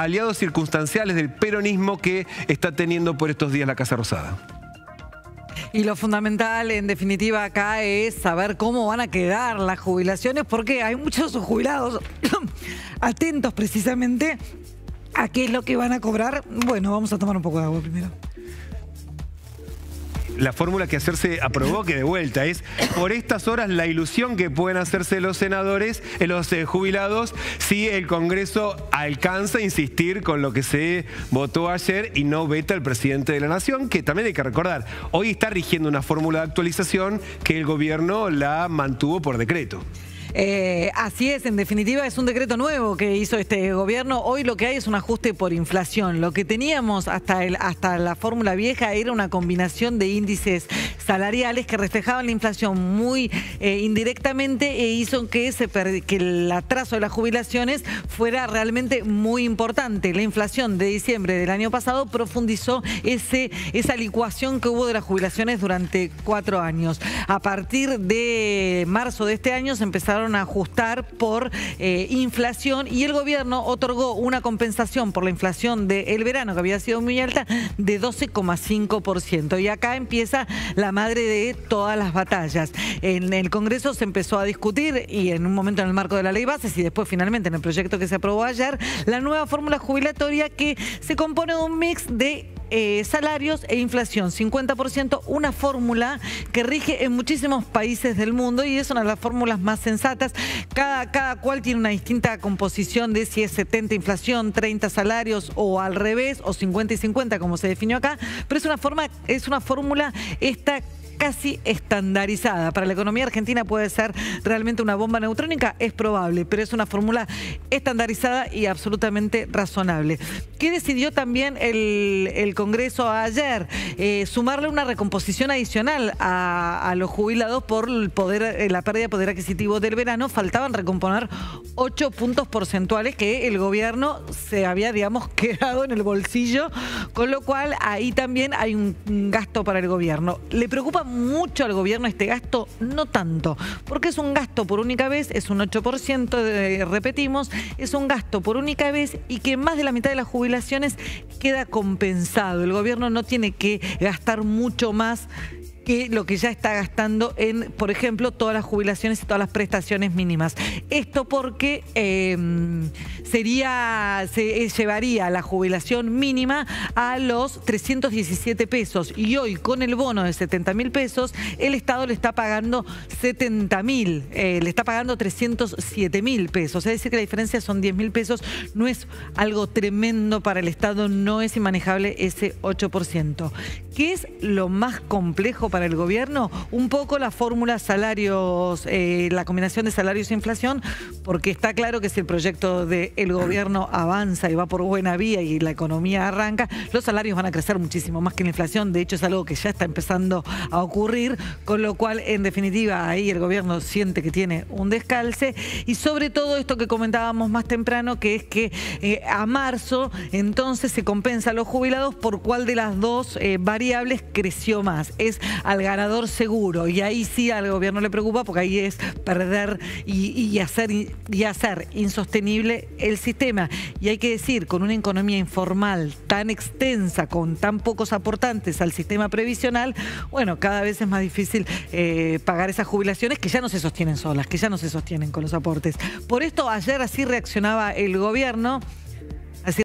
aliados circunstanciales del peronismo que está teniendo por estos días la Casa Rosada. Y lo fundamental, en definitiva, acá es saber cómo van a quedar las jubilaciones, porque hay muchos jubilados atentos precisamente a qué es lo que van a cobrar. Bueno, vamos a tomar un poco de agua primero la fórmula que hacerse aprobó que de vuelta es por estas horas la ilusión que pueden hacerse los senadores, eh, los eh, jubilados, si el Congreso alcanza a insistir con lo que se votó ayer y no veta el presidente de la Nación, que también hay que recordar, hoy está rigiendo una fórmula de actualización que el gobierno la mantuvo por decreto. Eh, así es, en definitiva es un decreto nuevo que hizo este gobierno. Hoy lo que hay es un ajuste por inflación. Lo que teníamos hasta, el, hasta la fórmula vieja era una combinación de índices salariales que reflejaban la inflación muy eh, indirectamente e hizo que, se que el atraso de las jubilaciones fuera realmente muy importante. La inflación de diciembre del año pasado profundizó ese, esa licuación que hubo de las jubilaciones durante cuatro años. A partir de marzo de este año se empezaron a ajustar por eh, inflación y el gobierno otorgó una compensación por la inflación del verano, que había sido muy alta, de 12,5%. Y acá empieza la madre de todas las batallas. En el Congreso se empezó a discutir y en un momento en el marco de la ley bases y después finalmente en el proyecto que se aprobó ayer, la nueva fórmula jubilatoria que se compone de un mix de eh, salarios e inflación, 50%, una fórmula que rige en muchísimos países del mundo y es una de las fórmulas más sensatas. Cada, cada cual tiene una distinta composición de si es 70 inflación, 30 salarios o al revés, o 50 y 50 como se definió acá, pero es una forma, es una fórmula esta casi estandarizada. Para la economía argentina puede ser realmente una bomba neutrónica, es probable, pero es una fórmula estandarizada y absolutamente razonable. ¿Qué decidió también el, Congreso ayer? Eh, sumarle una recomposición adicional a, los jubilados por eh, la pérdida de poder adquisitivo del verano. Faltaban recomponer 8 puntos porcentuales que el gobierno se había, digamos, quedado en el bolsillo, con lo cual ahí también hay un gasto para el gobierno. Le preocupa mucho al gobierno este gasto? No tanto, porque es un gasto por única vez, es un 8%, repetimos, es un gasto por única vez y que más de la mitad de las jubilaciones queda compensado. El gobierno no tiene que gastar mucho más que lo que ya está gastando en, por ejemplo, todas las jubilaciones y todas las prestaciones mínimas. Esto porque em, sería, se eh, llevaría la jubilación mínima a los 317 pesos y hoy con el bono de 70 mil pesos el Estado le está pagando 70 mil, eh, le está pagando 307 mil pesos, es decir que la diferencia son 10 mil pesos, no es algo tremendo para el Estado, no es inmanejable ese 8%. ¿Qué es lo más complejo para el gobierno? Un poco la fórmula salarios, eh, la combinación de salarios e inflación, porque está claro que si el proyecto del gobierno avanza y va por buena vía y la economía arranca, los salarios van a crecer muchísimo más que la inflación. De hecho, es algo que ya está empezando a ocurrir, con lo cual, en definitiva, ahí el gobierno siente que tiene un descalce. Y sobre todo esto que comentábamos más temprano, que es que eh, a marzo entonces se compensa a los jubilados por cuál de las dos eh, variables creció más. Es al ganador seguro. Y ahí sí al gobierno le preocupa porque ahí es perder y, hacer, y hacer insostenible el sistema. Y hay que decir, con una economía informal tan extensa, con tan pocos aportantes al sistema previsional, bueno, cada vez es más difícil eh, pagar esas jubilaciones que ya no se sostienen solas, que ya no se sostienen con los aportes. Por esto ayer así reaccionaba el gobierno